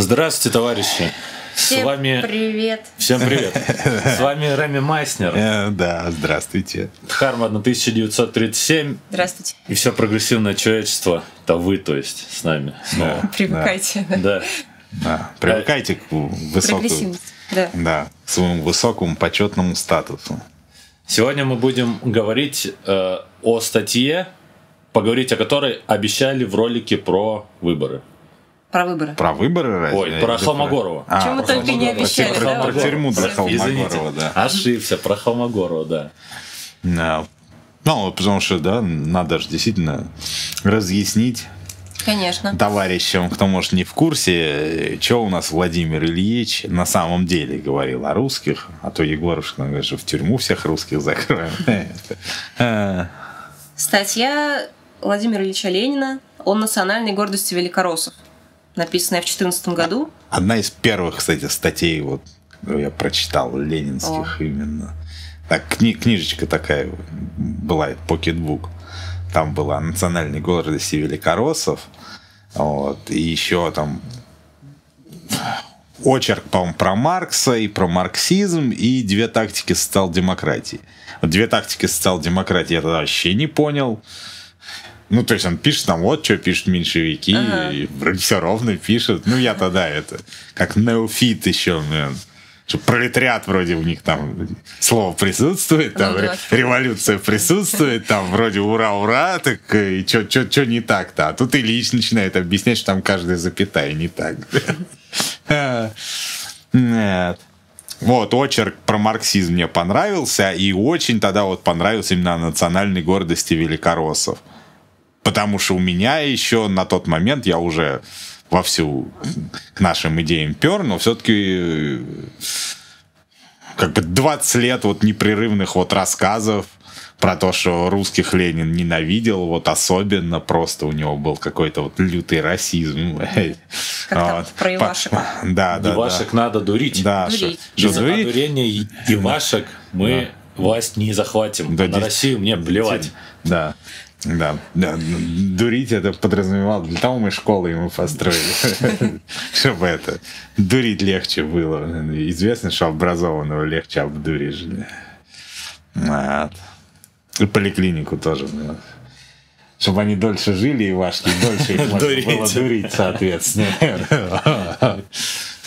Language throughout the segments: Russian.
Здравствуйте, товарищи. Всем С вами... привет. Всем привет. С вами Рами Майснер, Э, Да, здравствуйте. Дхарма 1937 Здравствуйте. и все прогрессивное человечество. Это вы, то есть, с нами снова. Привыкайте. да. Да. Да, привыкайте к высокому, да, к своему высокому почетному статусу. Сегодня мы будем говорить э, о статье, поговорить о которой обещали в ролике про выборы. Про выборы. Про выборы разве? Ой, про Холмогорова. А, Чем мы про только не обещали, Про, да? про тюрьму для Холмогорова, да. ошибся, про Холмогорова, да. Да. Ну, потому что, да, надо же действительно разъяснить Конечно. товарищам, кто, может, не в курсе, что у нас Владимир Ильич на самом деле говорил о русских, а то Егорушка говорит, что в тюрьму всех русских закроем. Э, Статья Владимира Ильича Ленина о национальной гордости великороссов, написанная в 2014 году. Одна из первых, кстати, статей, вот я прочитал, ленинских именно. Так, кни- книжечка такая была, покетбук. Там была о национальной гордости великороссов. Вот, и еще там очерк, по-моему, про Маркса и про марксизм, и две тактики социал-демократии. Вот две тактики социал-демократии я тогда вообще не понял. Ну, то есть он пишет там, вот что пишут меньшевики, Ага. и вроде все ровно пишет. Ну, я тогда это, как неофит еще, блин. Что пролетариат вроде у них там слово присутствует, там Ну да. ре- революция присутствует, там вроде ура-ура, так э, и что не так-то. А тут Ильич начинает объяснять, что там каждая запятая не так. А, Нет. Вот, очерк про марксизм мне понравился, и очень тогда вот понравился именно о национальной гордости великороссов. Потому что у меня еще на тот момент я уже вовсю к нашим идеям пер, но все-таки как бы 20 лет вот непрерывных вот рассказов про то, что русских Ленин ненавидел, вот особенно просто у него был какой-то вот лютый расизм. Как там, Вот. про Ивашек. По- Да, да, Ивашек надо дурить. да. Дурить. что- что дурить? одурения Ивашек мы власть не захватим. Да, На Россию мне плевать. Да. Да, да, дурить это подразумевало, для того мы школы ему построили, чтобы это, дурить легче было. Известно, что образованного легче обдуришь. И поликлинику тоже. Чтобы они дольше жили, и вашки дольше их можно было дурить, соответственно.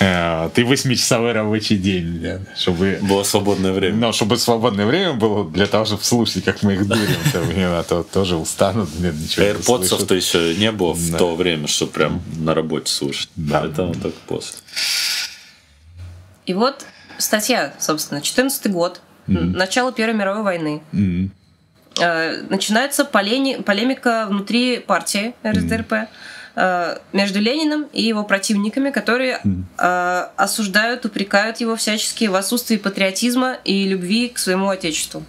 И восьмичасовой рабочий день, да, чтобы Было свободное время. но чтобы свободное время было для того, чтобы слушать, как мы их дурим, то, блин, а то тоже устанут, блин, ничего не AirPods-то слышат. еще не было в Да. то время, что прям на работе слушать. Да. Это вот только после. И вот статья, собственно, 14 год, начало Первой мировой войны. Э, Начинается полени- полемика внутри партии РСДРП э, между Лениным и его противниками, которые э, осуждают, упрекают его всячески в отсутствии патриотизма и любви к своему отечеству.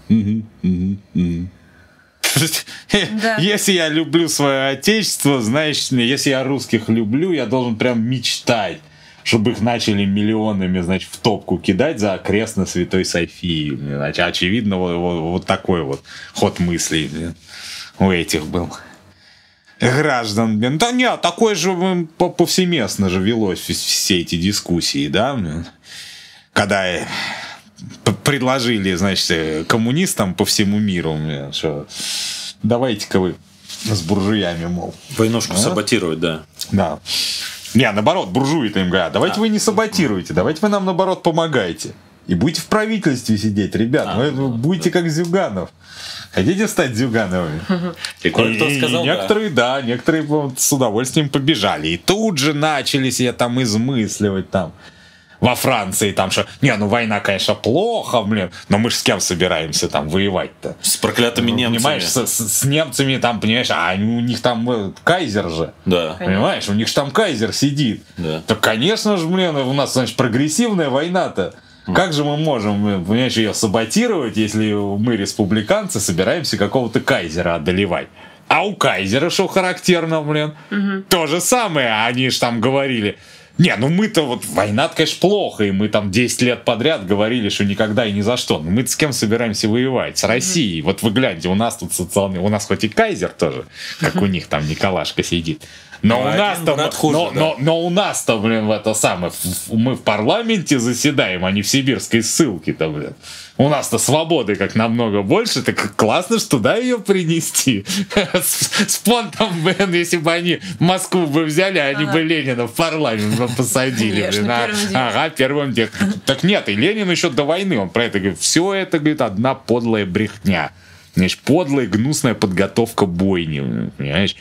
Да. Если я люблю свое отечество, значит, если я русских люблю, я должен прям мечтать, чтобы их начали миллионами, значит, в топку кидать за крест на Святой Софии. Значит, очевидно, вот, вот- вот такой вот ход мыслей у этих был. Граждан, блин. Да нет, такое же повсеместно же велось вс- все эти дискуссии, да, когда э, предложили, значит, э, коммунистам по всему миру, блин, что давайте-ка вы с буржуями, мол. Войнушку саботировать, да. Да. Не, наоборот, буржуи-то им говорят, давайте вы не саботируете, давайте вы нам, наоборот, помогайте. И будете в правительстве сидеть, ребят, А, вы ну, будете как Зюганов. Хотите стать Зюгановыми? И кое-кто и сказал, да. некоторые, да. некоторые вот с удовольствием побежали. И тут же начали себе там измысливать там во Франции там что, не, ну война, конечно, плохо, блин, но мы же с кем собираемся там воевать-то? С проклятыми Ну, немцами. Понимаешь, с, с- с немцами там, понимаешь, а они- у них там э, кайзер же. Да. Понимаешь, у них же там кайзер сидит. Да. Так, конечно же, блин, у нас, значит, прогрессивная война-то. Как же мы можем, понимаешь, ее саботировать, если мы, республиканцы, собираемся какого-то кайзера одолевать? А у кайзера что характерно, блин? То же самое, они же там говорили. Не, ну мы-то вот, война конечно, плохо, и мы там 10 лет подряд говорили, что никогда и ни за что. Но мы с кем собираемся воевать? С Россией. Вот вы гляньте, у нас тут социальный, у нас хоть и кайзер тоже, как у них там Николашка сидит. Но Ну, у нас-то, но, да. но, но у нас-то, блин, в это самое, мы в парламенте заседаем, а не в сибирской ссылке-то, блин. У нас-то свободы как намного больше, так классно, что туда ее принести. С, понтом, блин, если бы они Москву бы взяли, а они бы Ленина в парламент бы посадили. А-. Ага, первым делом. Так нет, и Ленин еще до войны, он про это говорит, все это, говорит, одна подлая брехня. Знаешь, подлая, гнусная подготовка бойни, понимаешь?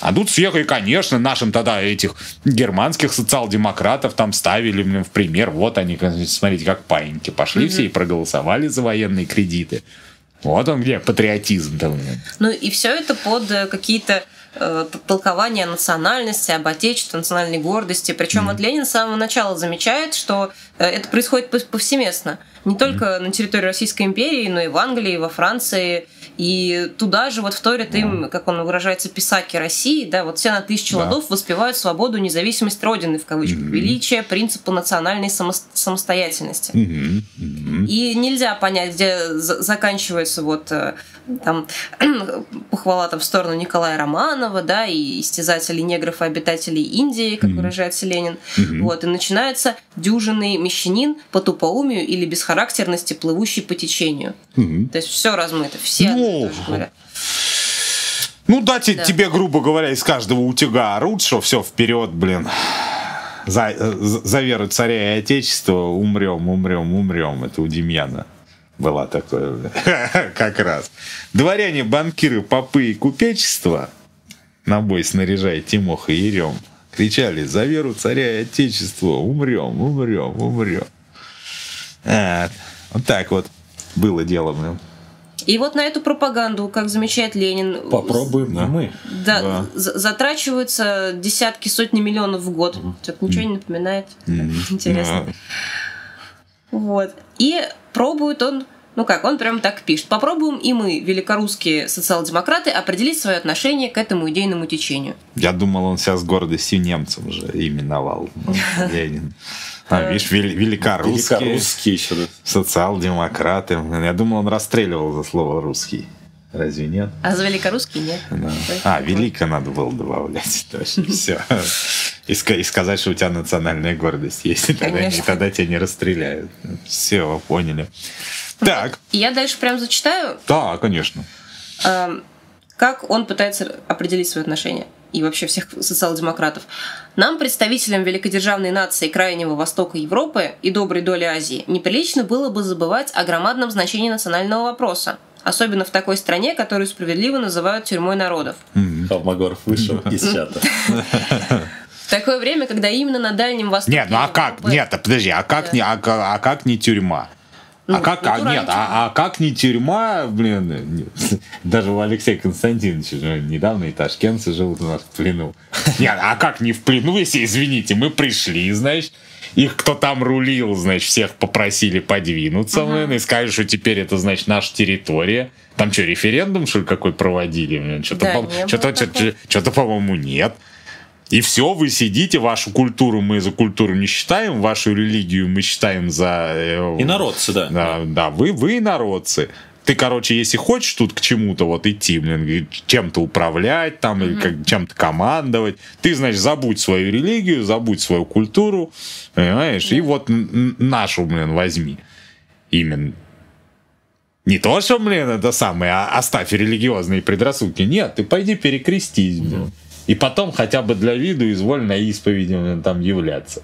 А, тут съехали, конечно, нашим тогда этих германских социал-демократов там ставили блин, в пример. Вот они, смотрите, как паиньки. Пошли все и проголосовали за военные кредиты. Вот он где, патриотизм-то. Ну и все это под э, какие-то э, т- толкования о национальности, об отечестве, национальной гордости. Причем вот Ленин с самого начала замечает, что э, это происходит пов- повсеместно. Не только на территории Российской империи, но и в Англии, и во Франции. И туда же вот вторят им, как он выражается, писаки России, да, вот все на тысячу Да. ладов воспевают свободу, независимость Родины, в кавычках, величие, принципу национальной самос- самостоятельности. Мгм, мгм. И нельзя понять, где за- заканчивается вот э, там похвала там в сторону Николая Романова, да, и истязателей негров и обитателей Индии, как выражается Ленин. Вот, и начинается дюжинный мещанин по тупоумию или бесхарактерности, плывущий по течению. Мгм. То есть все размыто, все же Ну. Ну, дайте Да. тебе, грубо говоря, из каждого утюга орут, что все вперед, блин. За, за веру царя и отечества умрем, умрем, умрем. Это у Демьяна была такое. Как раз. Дворяне, банкиры, попы и купечество на бой снаряжая Тимоха и Ерем кричали «За веру царя и отечества! Умрем, умрем, умрем!» А, Вот так вот было дело, блин. И вот на эту пропаганду, как замечает Ленин, Попробуем Да. и мы. Да, Да. за- затрачиваются десятки, сотни миллионов в год. Что-то ничего не напоминает. Интересно. Вот. И пробует он, ну как, он прям так пишет. Попробуем и мы, великорусские социал-демократы, определить свое отношение к этому идейному течению. Я думал, он себя с гордостью немцем уже именовал. Ленин. А, видишь, вел- великорусские, Великорусские еще. да. социал-демократы. Я думал, он расстреливал за слово русский. Разве нет? А за великорусский нет. Да. А, велико надо было добавлять. Точно, все. И, и сказать, что у тебя национальная гордость есть. И тогда, и тогда тебя не расстреляют. Все, поняли. Так, я дальше прям зачитаю, да, конечно. эм, как он пытается определить свое отношение и вообще всех социал-демократов. Нам, представителям великодержавной нации Крайнего Востока Европы и доброй доли Азии, неприлично было бы забывать о громадном значении национального вопроса, особенно в такой стране, которую справедливо называют тюрьмой народов. Холмогоров вышел из чата. В такое время, когда именно на Дальнем Востоке... Нет, ну а как? Нет, подожди, а как, Да. не, а, а как не тюрьма? Ну, а как, а, нет, а, а как не тюрьма, блин, даже у Алексея Константиновича недавно и ташкентцы живут у нас в плену. Нет, а как не в плену, если, извините, мы пришли, знаешь, их кто там рулил, значит, всех попросили подвинуться, блин, и сказали, что теперь это, значит, наша территория. Там что, референдум, что ли, какой проводили? блин? Что-то, Да, по- что-то, что-то, по-моему, нет. И все, вы сидите, вашу культуру мы за культуру не считаем, вашу религию мы считаем за... э, И народцы, да. Да, да, вы, вы народцы. Ты, короче, если хочешь тут к чему-то вот идти, блин, чем-то управлять там, или как, чем-то командовать, ты, значит, забудь свою религию, забудь свою культуру, понимаешь, и вот нашу, блин, возьми. Именно. Не то, что, блин, это самое, а оставь религиозные предрассудки. Нет, ты пойди перекрестись, блин. И потом хотя бы для виду изволь на исповеди блин, там являться.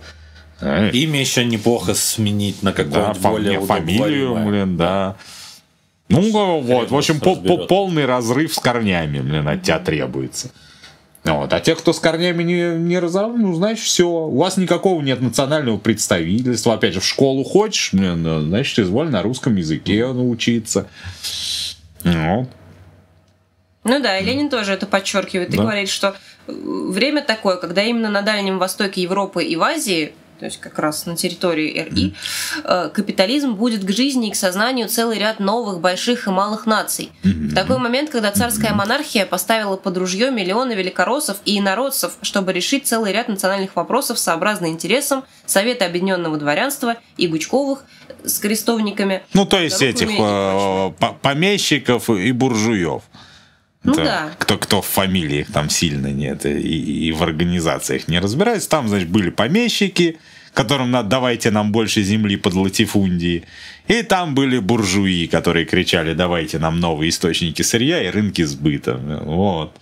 Имя еще неплохо сменить на Да, какое-нибудь фа- более фамилию, блин, да. Ну, вот, в общем, по- полный разрыв с корнями, блин, от тебя требуется. Вот. А те, кто с корнями не, не разорвал, ну, значит, все. У вас никакого нет национального представительства. Опять же, в школу хочешь, блин, ну, значит, изволь на русском языке научиться. Ну, Ну да, и Ленин тоже это подчеркивает и Да. говорит, что э, время такое, когда именно на Дальнем Востоке Европы и в Азии, то есть как раз на территории РИ, э, капитализм будет к жизни и к сознанию целый ряд новых, больших и малых наций. В такой момент, когда царская монархия поставила под ружье миллионы великороссов и инородцев, чтобы решить целый ряд национальных вопросов сообразно интересам Совета Объединенного Дворянства и Гучковых с крестовниками. ну то есть этих э, по- помещиков и буржуев. Ну Это да. Кто, кто в фамилиях там сильно нет и, и в организациях не разбирается. Там, значит, были помещики, которым надо, давайте нам больше земли под латифундии. И там были буржуи, которые кричали, давайте нам новые источники сырья и рынки сбыта. Вот.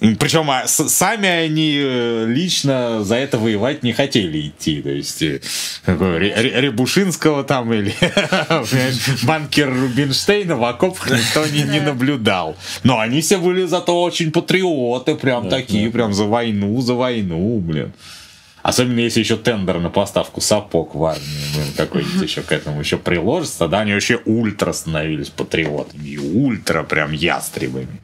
Причем а, с- сами они э, лично за это воевать не хотели идти. То есть э, Ре- Ре- Рябушинского там или банкер Рубинштейна в окопах никто не, не наблюдал. Но они все были зато очень патриоты, прям такие, прям за войну, за войну, блин. Особенно если еще тендер на поставку сапог в армии блин, какой-нибудь еще к этому еще приложится, тогда они вообще ультра становились патриотами. И ультра прям ястребами.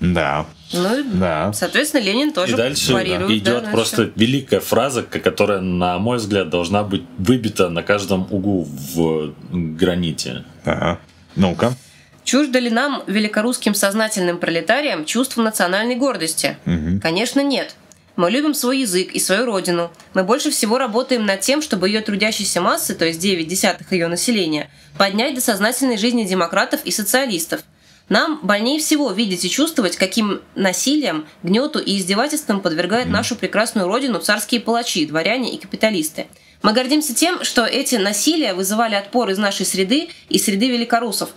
Да, Ну, да. соответственно, Ленин тоже И дальше парирует. идет да, просто великая фраза, которая, на мой взгляд, должна быть выбита на каждом углу в граните. Ага. Ну-ка. Чуждо ли нам, великорусским сознательным пролетариям, чувство национальной гордости? Конечно, нет. Мы любим свой язык и свою родину. Мы больше всего работаем над тем, чтобы ее трудящейся массы, то есть 9 десятых ее населения, поднять до сознательной жизни демократов и социалистов. Нам больнее всего видеть и чувствовать, каким насилием, гнету и издевательствам подвергают нашу прекрасную родину царские палачи, дворяне и капиталисты. Мы гордимся тем, что эти насилия вызывали отпор из нашей среды и среды великорусов,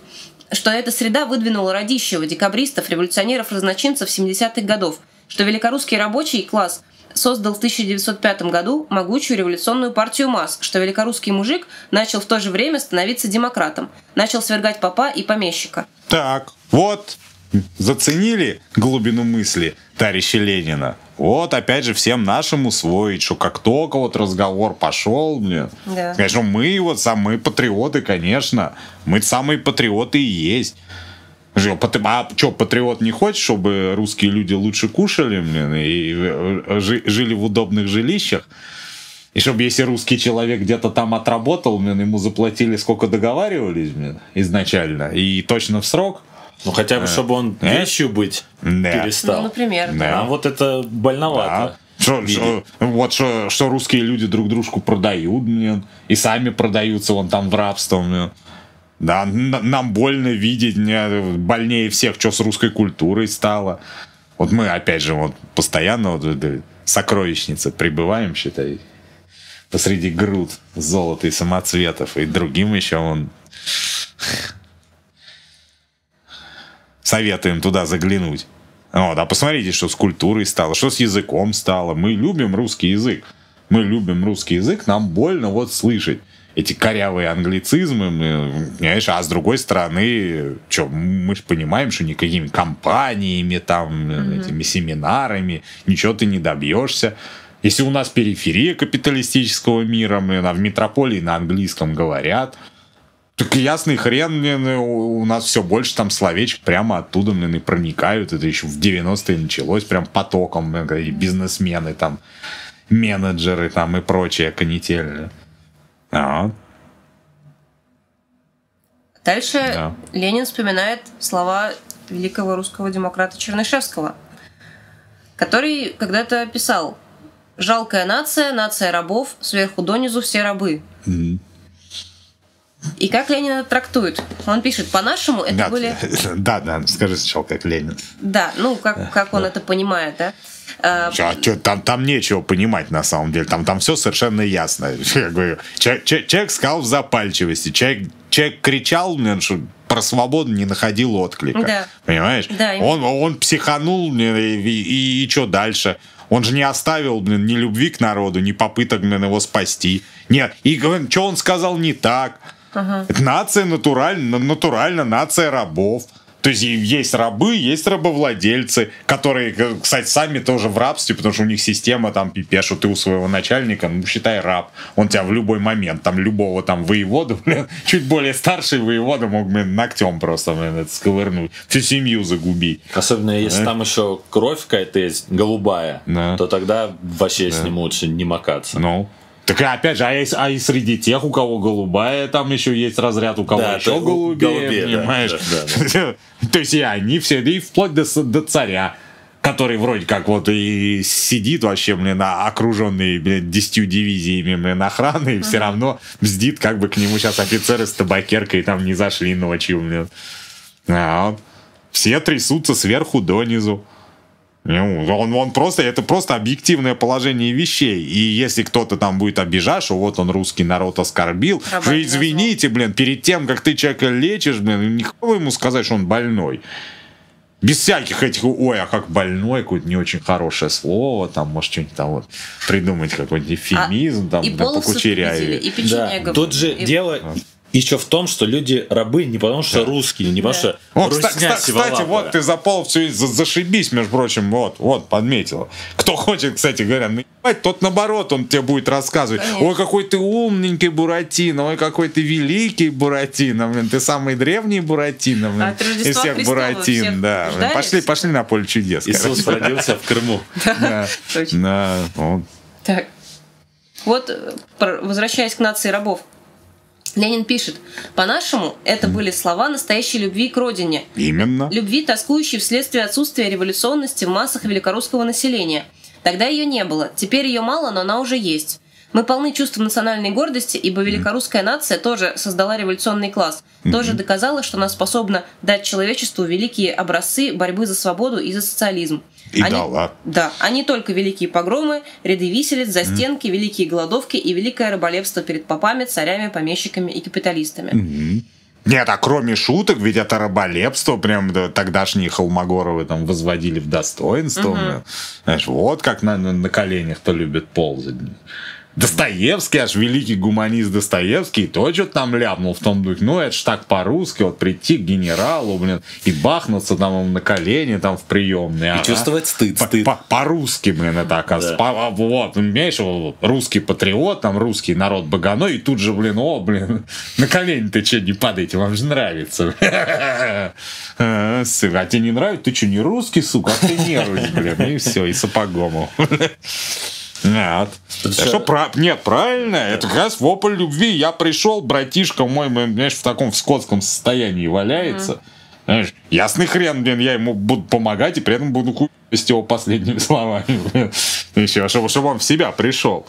что эта среда выдвинула Радищева, декабристов, революционеров-разночинцев 70-х годов, что великорусский рабочий класс создал в 1905 году могучую революционную партию масс, что великорусский мужик начал в то же время становиться демократом, начал свергать попа и помещика. Так, вот, заценили глубину мысли товарища Ленина? Вот, опять же, всем нашим усвоить, что как только вот разговор пошел, блин, Да. что мы вот самые патриоты, конечно, мы самые патриоты и есть. Жил, А что, патриот не хочет, чтобы русские люди лучше кушали, блин, и э, жи- жили в удобных жилищах? И чтобы если русский человек где-то там отработал, блин, ему заплатили сколько договаривались, блин, изначально, и точно в срок? Ну, хотя бы, чтобы он Э? вещью быть Да. перестал. Ну, например. Да. Нам вот это больновато. Да. Шо- шо- вот что, что русские люди друг дружку продают, блин, и сами продаются вон там в рабство, блин. Да, нам больно видеть, больнее всех, что с русской культурой стало. Вот мы, опять же, вот постоянно вот сокровищнице пребываем, считай, посреди груд золота и самоцветов, и другим еще он советуем туда заглянуть. Вот, а посмотрите, что с культурой стало, что с языком стало. Мы любим русский язык. Мы любим русский язык, нам больно вот слышать эти корявые англицизмы, мы, понимаешь, а с другой стороны, что, мы же понимаем, что никакими компаниями, там, этими семинарами ничего ты не добьешься. Если у нас периферия капиталистического мира, блин, а в метрополии на английском говорят, так ясный хрен, блин, у у нас все больше там словечек прямо оттуда, блин, и проникают. Это еще в 90-е началось прям потоком, блин, и бизнесмены там, менеджеры там и прочее канители. А, Дальше Да. Ленин вспоминает слова великого русского демократа Чернышевского, который когда-то писал «Жалкая нация, нация рабов, сверху донизу все рабы». И как Ленин это трактует? Он пишет, по-нашему это да, были... да, да, скажи сначала, как Ленин. Да, ну, как, как он это понимает, да? А, Чё, а чё, там, там нечего понимать на самом деле. Там, там все совершенно ясно. Я говорю, человек, человек- сказал в запальчивости. Человек, человек кричал, блин, что про свободу не находил отклика. Да. Понимаешь? Да, именно. он, он психанул, блин, и, и, что дальше? Он же не оставил, блин, ни любви к народу, ни попыток, блин, его спасти. Нет. И что он сказал не так? Это нация натурально, натурально нация рабов. То есть есть рабы, есть рабовладельцы, которые, кстати, сами тоже в рабстве, потому что у них система там пипец, что ты у своего начальника, ну, считай, раб. Он тебя в любой момент, там, любого там воевода, блин, чуть более старший воевода мог, блин, ногтем просто, блин, это сковырнуть. Всю семью загубить. Особенно если Да. там еще кровь какая-то есть, голубая, Да. то тогда вообще с ним лучше не макаться. Ну. Так и опять же, а и, а и среди тех, у кого голубая, там еще есть разряд, у кого Да, еще голубее, голубее, да, понимаешь? да, То есть и они все, да и вплоть до, до царя, который вроде как вот и сидит вообще, блин, окруженный, блин, десятью дивизиями, блин, охраны, и все равно бздит, как бы к нему сейчас офицеры с табакеркой там не зашли ночью, блин. А, вот. Все трясутся сверху донизу. Ну, Он, он просто, это просто объективное положение вещей. И если кто-то там будет обижать, что вот он русский народ оскорбил, Раба вы извините, блин, перед тем, как ты человека лечишь, блин, не ему сказать, что он больной. Без всяких этих, ой, а как больной, какое-то не очень хорошее слово, там, может, что-нибудь там вот придумать, какой-нибудь эфемизм, там, А, и да, покучерявее. и Да. Тут же и- дело еще в том, что люди рабы не потому что русские, не потому что О, русня кста- кста- кстати, сиволапая. вот ты за половцу за- зашибись, между прочим, вот, вот, подметил. Кто хочет, кстати говоря, наебать, тот наоборот, он тебе будет рассказывать. Конечно. Ой, какой ты умненький Буратино, ой, какой ты великий Буратино, блин, ты самый древний Буратино, блин, От Рождества из всех Христова Буратин, всех да. блин. Пошли, пошли на поле чудес. Иисус короче. родился в Крыму. Да, Точно. да. Так. Вот, э, возвращаясь к нации рабов. Ленин пишет, по-нашему, это были слова настоящей любви к родине, Именно. любви, тоскующей вследствие отсутствия революционности в массах великорусского населения. Тогда ее не было, теперь ее мало, но она уже есть. Мы полны чувства национальной гордости, ибо великорусская нация тоже создала революционный класс, тоже доказала, что она способна дать человечеству великие образцы борьбы за свободу и за социализм. И дала. Да, а не только великие погромы, ряды виселиц, застенки, великие голодовки и великое раболепство перед попами, царями, помещиками и капиталистами. Нет, а кроме шуток, ведь это раболепство, прям да, тогдашние Холмогоровы там возводили в достоинство. блин. Знаешь, вот как на, на, на коленях-то любят ползать. Достоевский, аж великий гуманист Достоевский, то что-то там ляпнул в том духе. Ну, это ж так по-русски, вот прийти к генералу, блин, и бахнуться там ему на колени там в приемной. И чувствовать стыд, По- стыд. по- По-русски, блин, это оказывается. Да. По- Вот, понимаешь, русский патриот, там русский народ баганой, и тут же, блин, о, блин, на колени ты что, не падайте, вам же нравится. А, сука, А тебе не нравится? Ты что, не русский, сука? А ты не Русь, блин. И все, и сапогом. Нет. Да всё- что, прав- Нет, правильно, это как раз вопль любви. Я пришел, братишка мой, знаешь, в таком в скотском состоянии валяется. Знаешь, ясный хрен, блин, я ему буду помогать и при этом буду хуй его последними словами. Еще, чтобы, чтобы он в себя пришел.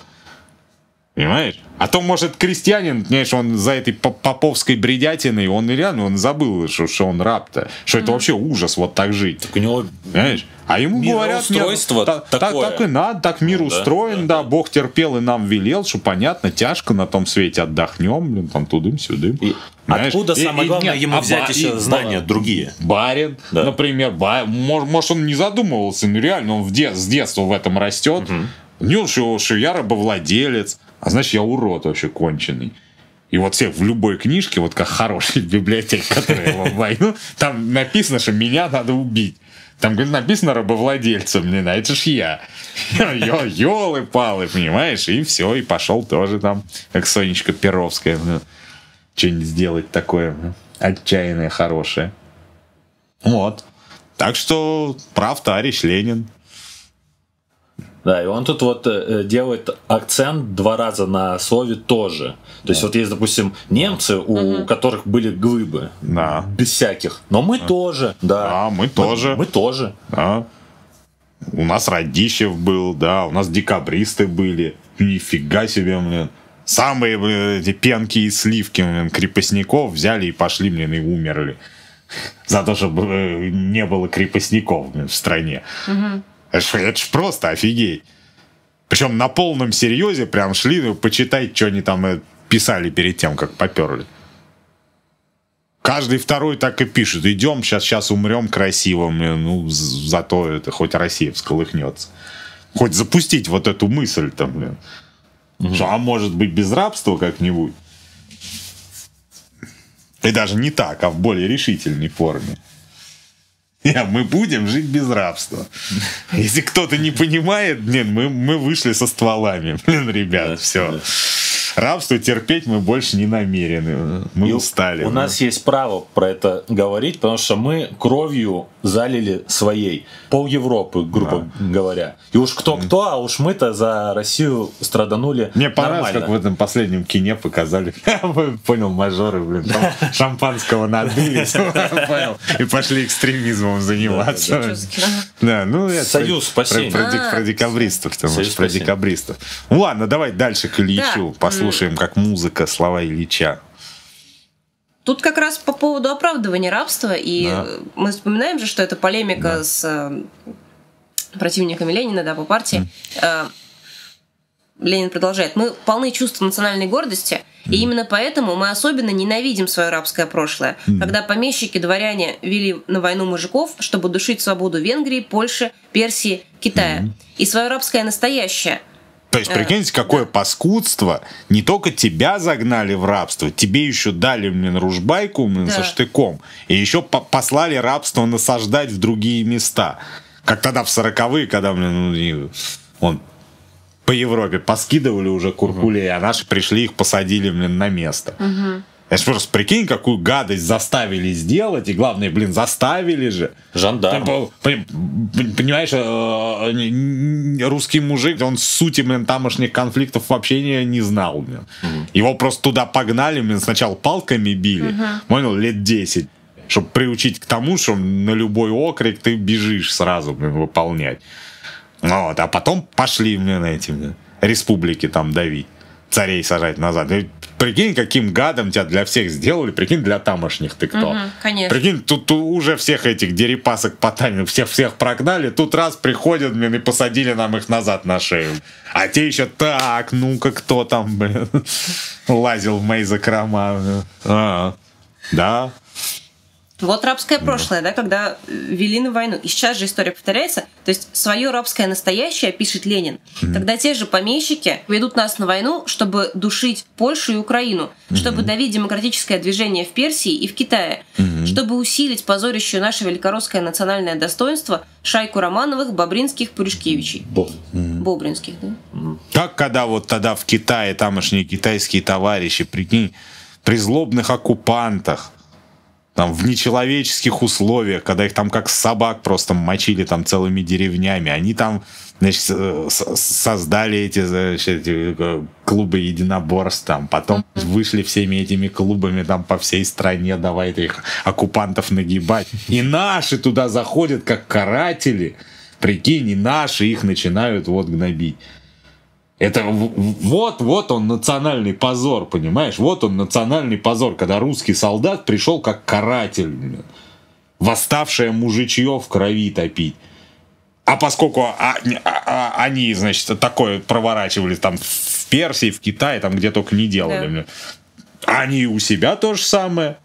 Понимаешь? А то, может, крестьянин, знаешь, он за этой по- поповской бредятиной, он реально он забыл, что, что он раб-то. Что это вообще ужас вот так жить. У него Понимаешь? А ему говорят, нет, Мироустройство та- так, такое. так и надо, так мир Ну, да, устроен, да, да, Бог терпел и нам велел, что понятно, тяжко на том свете отдохнем, блин, там тудым-сюдым. И Знаешь? откуда, И- самое и главное, нет, ему а взять ба- еще и знания ба- другие? Барин, Да. например, ба- мож- может, он не задумывался, но реально он в де- с детства в этом растет. Ну, что, что я рабовладелец, а значит, я урод вообще конченый. И вот всех в любой книжке, вот как хорошей библиотеке, которая в войну, там написано, что меня надо убить. Там говорит, написано рабовладельцем, блин, а это ж я. Ёлы-палы, понимаешь? И все, и пошел тоже там, как Сонечка Перовская, ну, что-нибудь сделать такое ну, отчаянное, хорошее. Вот. Так что прав товарищ Ленин. Да, и он тут вот э, делает акцент два раза на слове тоже. То есть вот есть, допустим, немцы, у которых были глыбы. Да. Без всяких. Но мы тоже. Да, А, мы тоже. Мы, тоже. Да. У нас Радищев был, да, у нас декабристы были. Нифига себе, блин. Самые блин, эти пенки и сливки блин, крепостников взяли и пошли, блин, и умерли. За то, чтобы э, не было крепостников блин, в стране. Это ж, это ж просто офигеть. Причем на полном серьезе прям шли, ну, почитать, что они там э, писали перед тем, как поперли. Каждый второй так и пишет. Идем, сейчас, сейчас умрем красиво. блин, Ну, зато это хоть Россия всколыхнется. Хоть запустить вот эту мысль там, блин. Что, а может быть без рабства как-нибудь? И даже не так, а в более решительной форме. Не, мы будем жить без рабства. Если кто-то не понимает, блин, мы, мы вышли со стволами. Блин, ребят, Да, все. да. Рабство терпеть мы больше не намерены. Мы И устали. У блин. нас есть право про это говорить, потому что мы кровью залили своей. Пол Европы, грубо говоря. И уж кто-кто, а уж мы-то за Россию страданули Мне понравилось, нормально. как в этом последнем кине показали. Понял, мажоры, блин, там шампанского надулись, понял, и пошли экстремизмом заниматься. Да, ну это Союз спасения. Про, дек- А, про декабристов, ты Союз можешь про спасения. декабристов. Ну ладно, давай дальше к Ильичу Да. Послушаем, как музыка, слова Ильича. Тут как раз по поводу оправдывания рабства, и Да. мы вспоминаем же, что это полемика Да. с э, противниками Ленина, да, по партии. Э, Ленин продолжает. Мы полны чувств национальной гордости, и именно поэтому мы особенно ненавидим свое рабское прошлое, когда помещики, дворяне вели на войну мужиков, чтобы душить свободу Венгрии, Польши, Персии, Китая. И свое рабское настоящее. То есть, Э, прикиньте, какое паскудство. Не только тебя загнали в рабство, тебе еще дали, блин, ружбайку, блин, со штыком. И еще по- послали рабство насаждать в другие места. Как тогда в сороковые, когда, блин, ну, он по Европе поскидывали уже куркулей, а наши пришли, их посадили, блин, на место. Я ж просто прикинь, какую гадость заставили сделать, и главное, блин, заставили же. Жандарм. Там, пон- пон- Понимаешь, э, н- русский мужик, он сути, блин, тамошних конфликтов вообще не, не знал, блин. Его просто туда погнали, блин, сначала палками били, понял, лет 10, чтобы приучить к тому, что на любой окрик ты бежишь сразу, блин, выполнять. Вот, а потом пошли, блин, эти, блин, республики там давить, царей сажать назад. И прикинь, каким гадом тебя для всех сделали, прикинь, для тамошних ты кто. Мгм, конечно. Прикинь, тут, тут уже всех этих дерипасок потами, всех всех прогнали, тут раз приходят, блин, и посадили нам их назад на шею. А те еще так, ну-ка, кто там, блин, лазил в мои закрома. А, да, Вот рабское прошлое, да, когда э, вели на войну. И сейчас же история повторяется. То есть свое рабское настоящее пишет Ленин. Когда те же помещики ведут нас на войну, чтобы душить Польшу и Украину, чтобы давить демократическое движение в Персии и в Китае, чтобы усилить позорящую наше великорусское национальное достоинство шайку Романовых, Бобринских, Пуришкевичей. Бо- Бобринских, да? Как когда вот тогда в Китае тамошние китайские товарищи, прикинь, при злобных оккупантах, там в нечеловеческих условиях, когда их там как собак просто мочили там целыми деревнями, они там значит, э, создали эти, значит, э, клубы единоборств, там, потом вышли всеми этими клубами там по всей стране, давай этих оккупантов нагибать. И наши туда заходят как каратели, прикинь, и наши их начинают вот гнобить. Это вот, вот он национальный позор, понимаешь? Вот он национальный позор, когда русский солдат пришел как каратель, восставшее мужичье в крови топить. А поскольку а- а- а- они, значит, такое проворачивали там в Персии, в Китае, там где только не делали, Да. они у себя то же самое.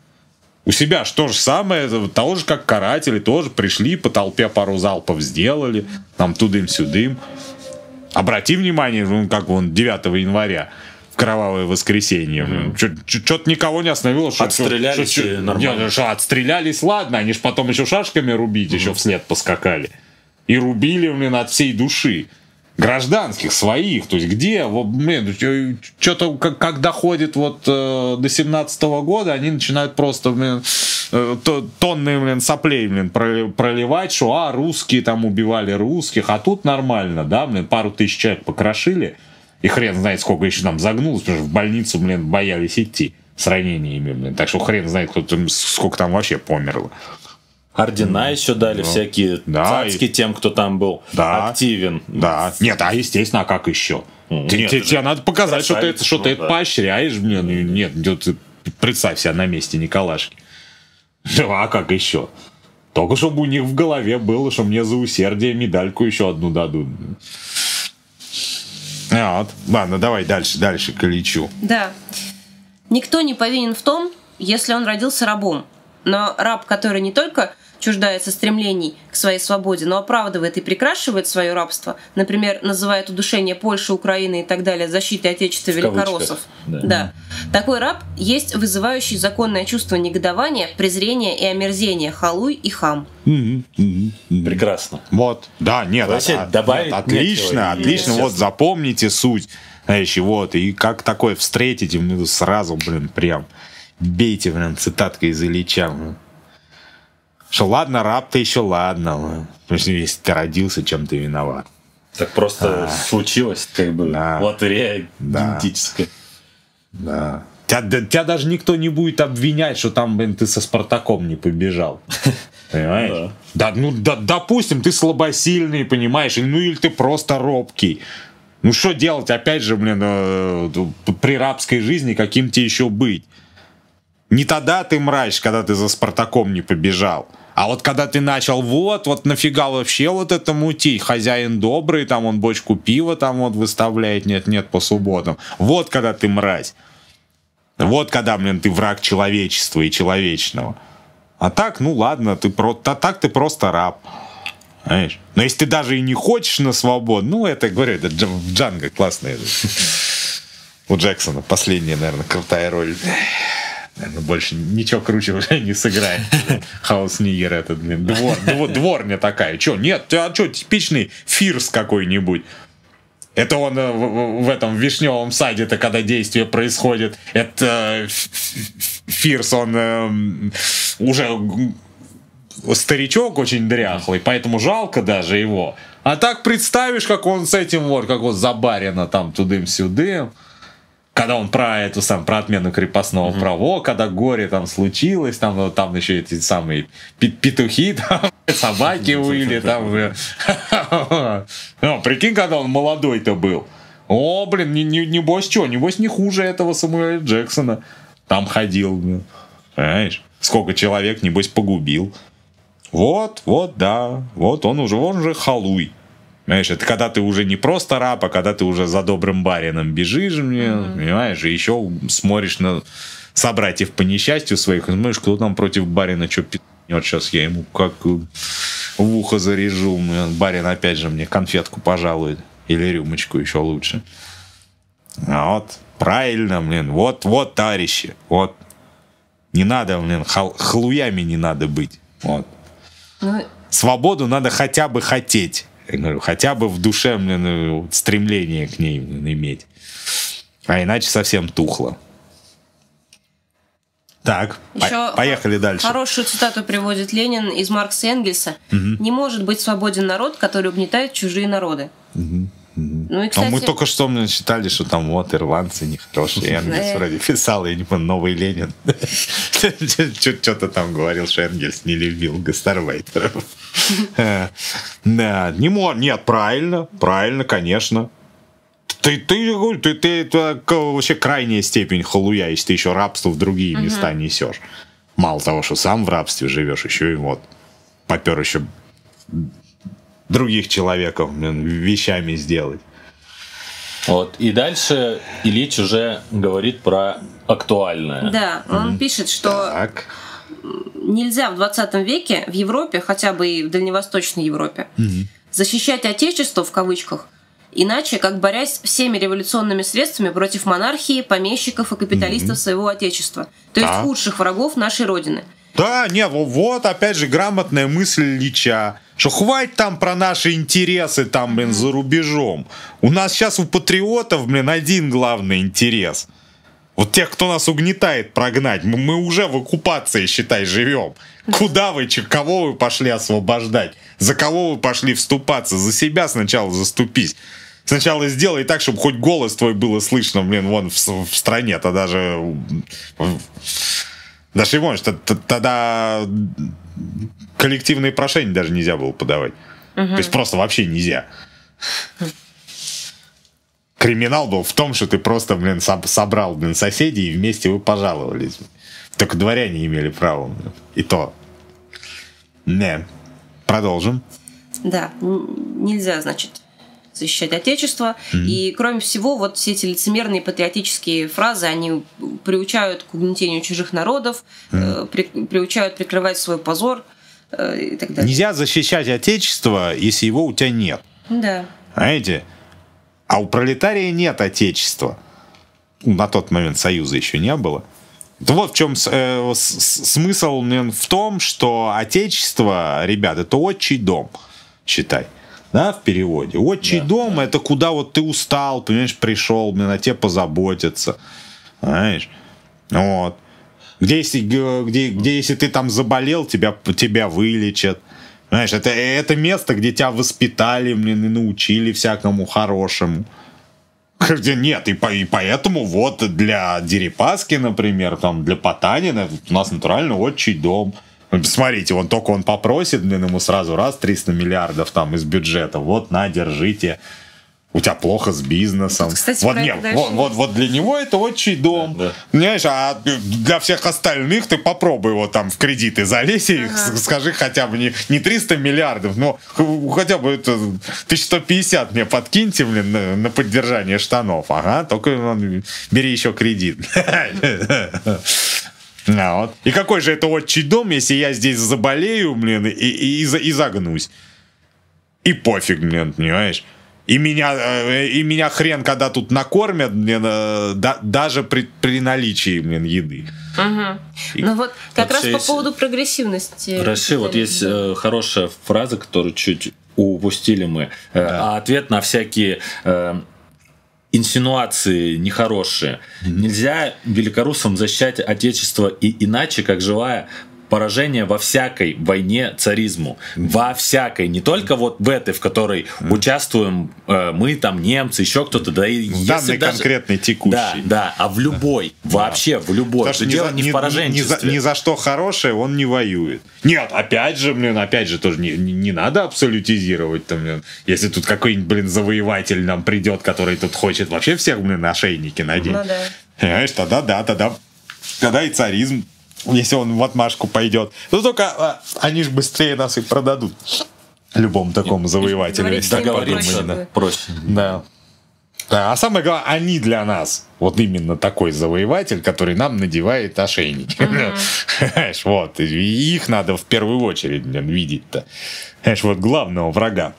У себя же то же самое, это того же, как каратели, тоже пришли, по толпе пару залпов сделали, там тудым-сюдым. Обрати внимание, ну, как вон 9 января кровавое воскресенье. Что-то никого не остановило. Что, Отстрелялись что- что- нормально. не, что, отстрелялись, ладно, они же потом еще шашками рубить, еще вслед поскакали. И рубили, блин, от всей души. Гражданских, своих. То есть где, блин, что-то как, как доходит вот э, до 17 года, они начинают просто, блин, э, то- тонны, блин, соплей, блин, про- проливать, что, а, русские там убивали русских, а тут нормально, да, блин, пару тысяч человек покрошили, и хрен знает, сколько еще там загнулось, потому что в больницу, блин, боялись идти с ранениями, блин, так что хрен знает, кто там, сколько там вообще померло. Ордена еще дали всякие Да, цацки и- тем, кто там был Да. активен. Да. Нет, а естественно, а как еще? Ну, Ты- нет, те- это тебе надо показать, что ты, это- что ты ну это да. поощряешь, блин. Нет, нет, ты представь себя на месте Николашки. Ну, А как еще? Только чтобы у них в голове было, что мне за усердие медальку еще одну дадут. А, Вот. Ладно, давай дальше, дальше к Ильичу. Да. Никто не повинен в том, если он родился рабом. Но раб, который не только чуждается стремлений к своей свободе, но оправдывает и прикрашивает свое рабство, например, называет удушение Польши, Украины и так далее защитой Отечества В великороссов. да. Да. Такой раб есть вызывающий законное чувство негодования, презрения и омерзения, халуй и хам. Прекрасно. Вот, да, нет, Вообще а- добавить нет, отлично, нечего, отлично, честно. вот запомните суть, знаете, вот, и как такое встретите, ну, сразу, блин, прям, бейте, блин, цитаткой из Ильича, блин. Что ладно, раб ты еще ладно. Потому что если ты родился, чем ты виноват. Так просто случилось, как бы, Да. лотерея Да. генетическая. Да. Тебя, тебя даже никто не будет обвинять, что там, блин, ты со Спартаком не побежал. Понимаешь? Да, ну, да, допустим, ты слабосильный, понимаешь, ну или ты просто робкий. Ну что делать, опять же, блин, э, при рабской жизни каким тебе еще быть? Не тогда ты мразь, когда ты за Спартаком не побежал. А вот когда ты начал, вот, вот нафига вообще вот это мутить? Хозяин добрый, там он бочку пива там вот выставляет, нет-нет, по субботам. Вот когда ты мразь. Вот когда, блин, ты враг человечества и человечного. А так, ну ладно, ты про... а так ты просто раб. Знаешь? Но если ты даже и не хочешь на свободу, ну, это, говорю, это в Джанго классная. У Джексона последняя, наверное, крутая роль. Наверное, больше ничего круче уже не сыграет. Хаус Нигер этот, блин. Двор, двор, дворня такая. Че, нет, а что, типичный фирс какой-нибудь. Это он э, в, в этом вишневом саде-то, когда действие происходит. Это Фирс, он э, уже старичок очень дряхлый, поэтому жалко даже его. А так представишь, как он с этим вот, как вот забарено там тудым-сюдым когда он про эту сам про отмену крепостного mm-hmm. права, когда горе там случилось, там, ну, там еще эти самые петухи, там, собаки выли, там. ну, прикинь, когда он молодой-то был. О, блин, не, не, небось что, небось не хуже этого Самуэля Джексона. Там ходил, блин. Понимаешь? Сколько человек, небось, погубил. Вот, вот, да. Вот он уже, он уже халуй. Понимаешь, это когда ты уже не просто раб, а когда ты уже за добрым барином бежишь, мне, mm-hmm. понимаешь, и еще смотришь на собратьев по несчастью своих, и смотришь, кто там против барина что пи***нет, сейчас я ему как в ухо заряжу. Барин опять же мне конфетку пожалует. Или рюмочку еще лучше. А вот, правильно, блин, вот, вот, товарищи, вот. Не надо, блин, хал- хлуями не надо быть. Вот. Ну... Свободу надо хотя бы хотеть. Я говорю, хотя бы в душе ну, стремление к ней иметь. А иначе совсем тухло. Так, Еще поехали дальше. Хорошую цитату приводит Ленин из Маркса и Энгельса. Угу. Не может быть свободен народ, который угнетает чужие народы. Угу. Ну, и, кстати... Но мы только что мы считали, что там вот ирландцы нехорошие. Энгельс вроде писал, я не помню, новый Ленин. Что-то там говорил, что Энгельс не любил гастарбайтеров. Да, не мог, нет, правильно, правильно, конечно. Ты, ты, ты, ты, это вообще крайняя степень халуя, если ты еще рабство в другие места несешь. Мало того, что сам в рабстве живешь, еще и вот попер еще других человеков вещами сделать. Вот. И дальше Ильич уже говорит про актуальное. Да, он mm пишет, что так. нельзя в 20 веке в Европе, хотя бы и в Дальневосточной Европе, mm защищать Отечество в кавычках, иначе как борясь всеми революционными средствами против монархии, помещиков и капиталистов mm своего Отечества, то есть а? худших врагов нашей Родины. Да, не, вот опять же грамотная мысль Ильича что хватит там про наши интересы там, блин, за рубежом. У нас сейчас у патриотов, блин, один главный интерес. Вот тех, кто нас угнетает, прогнать. Мы, мы уже в оккупации, считай, живем. Куда вы, кого вы пошли освобождать? За кого вы пошли вступаться? За себя сначала заступись. Сначала сделай так, чтобы хоть голос твой было слышно, блин, вон в, в стране. Тогда же... Даже, помнишь, тогда коллективные прошения даже нельзя было подавать. Угу. То есть просто вообще нельзя. Криминал был в том, что ты просто, блин, собрал, блин, соседей и вместе вы пожаловались. Только дворяне имели право. Блин. И то. Не. Продолжим. Да, нельзя, значит, защищать Отечество. Mm-hmm. И, кроме всего, вот все эти лицемерные патриотические фразы, они приучают к угнетению чужих народов, mm-hmm. э, при, приучают прикрывать свой позор – Э, и так далее. Нельзя защищать Отечество, если его у тебя нет. Да. Знаете? А у пролетария нет Отечества. На тот момент Союза еще не было. Да вот в чем э, смысл в том, что Отечество, ребят, это отчий дом, считай. Да, в переводе. Отчий да, дом да. это куда вот ты устал, понимаешь, пришел, мне на тебе позаботиться. Знаешь? Вот. Где если, где, где если ты там заболел, тебя, тебя вылечат. Знаешь, это, это место, где тебя воспитали, блин, и научили всякому хорошему. Нет, и, по, и поэтому вот для Дерипаски, например, там для Потанина у нас натурально отчий дом. Смотрите, он только он попросит, блин, ему сразу раз 300 миллиардов там из бюджета. Вот, на, держите у тебя плохо с бизнесом. Кстати, вот, про не, это дальше вот, вот, вот для него это отчий дом. Да, да. Понимаешь, а для всех остальных ты попробуй вот там в кредиты залезь и Ага. скажи хотя бы не, не 300 миллиардов, но хотя бы это 1150 мне подкиньте, блин, на, на поддержание штанов. Ага, только бери еще кредит. А, вот. И какой же это отчий дом, если я здесь заболею, блин, и, и, и за- и загнусь? И пофиг, блин, понимаешь? И меня, э, и меня хрен, когда тут накормят, блин, э, да- даже при, при наличии, блин, еды. Ну вот как раз по есть- поводу прогрессивности. России вот есть э, хорошая фраза, которую чуть упустили мы. Э, А ответ на всякие э, инсинуации нехорошие. Нельзя великорусам защищать Отечество и иначе, как живая поражение во всякой войне царизму. Во всякой. Не только вот в этой, в которой участвуем э, мы, там, немцы, еще кто-то. Да, и В данной даже- конкретной Да, текущей. да, а в любой, вообще в любой. Потому что дело за, не в ни- пораженчестве. ни за- ни за что хорошее он не воюет. Нет, опять же, блин, опять же, тоже не, не, не надо абсолютизировать. Там, блин. если тут какой-нибудь, блин, завоеватель нам придет, который тут хочет вообще всех, блин, на ошейники надеть. Ну да. Понимаешь, тогда да, тогда, тогда и царизм, если он в отмашку пойдет. Ну только а, они же быстрее нас и продадут любому такому завоевателю. Договориться будет. проще. да. Да, а самое главное, они для нас. Вот именно такой завоеватель, который нам надевает ошейники. Понимаешь, вот. И их надо в первую очередь блин, видеть-то. Понимаешь, вот главного врага.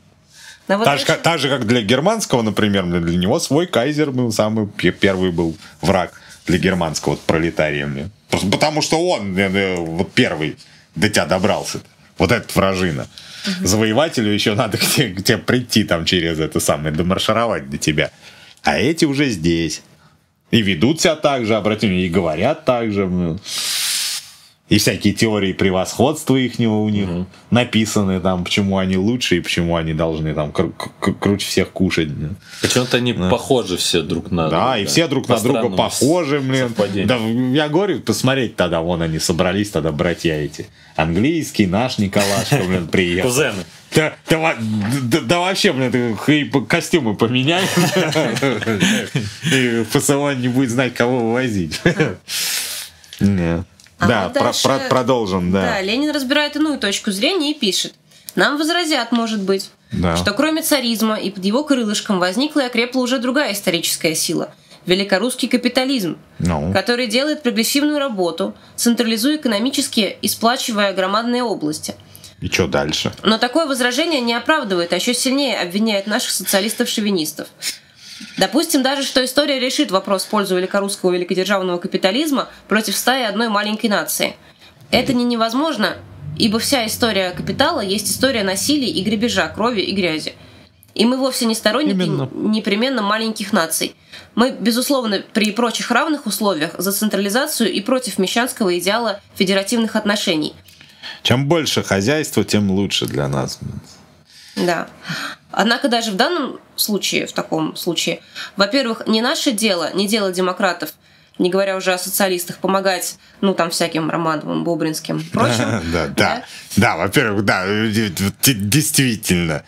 Но вот Так же, так же, как для германского, например, для него свой кайзер был самый пе- первый был враг для германского вот, пролетария. блин. Просто потому что он блин, э, вот первый до тебя добрался. Вот этот вражина. Завоевателю еще надо к тебе, к тебе прийти там через это самое, домаршировать до тебя. А эти уже здесь. И ведут себя так же, обрати внимание, и говорят так же. И всякие теории превосходства их у них написаны там, почему они лучше и почему они должны там кру- кру- круче всех кушать. Почему-то они похожи все друг на Да, и все друг По на друга похожи, блин. совпадению. Да, я говорю, посмотреть тогда, вон они собрались тогда, братья эти. Английский, наш Николашка, блин, приехал. Кузены. Да, да, да- да вообще, блин, ты костюмы поменяй. И ФСО не будет знать, кого вывозить. Не. А Да, вот про- дальше- про- продолжим, Да, да. Ленин разбирает иную точку зрения и пишет. Нам возразят, может быть, Да. что кроме царизма и под его крылышком возникла и окрепла уже другая историческая сила – великорусский капитализм, Ну. который делает прогрессивную работу, централизуя экономически и сплачивая громадные области. И что дальше? Но такое возражение не оправдывает, а еще сильнее обвиняет наших социалистов-шовинистов. Допустим даже, что история решит вопрос в пользу великорусского великодержавного капитализма против стаи одной маленькой нации. Это не невозможно, ибо вся история капитала есть история насилия и грабежа, крови и грязи. И мы вовсе не сторонники Именно. непременно маленьких наций. Мы, безусловно, при прочих равных условиях за централизацию и против мещанского идеала федеративных отношений. Чем больше хозяйства, тем лучше для нас. Да. Однако даже в данном случае, в таком случае, во-первых, не наше дело, не дело демократов, не говоря уже о социалистах, помогать, ну, там, всяким Романовым, Бобринским, прочим. Да, да. Да, во-первых, да, э, д- действительно.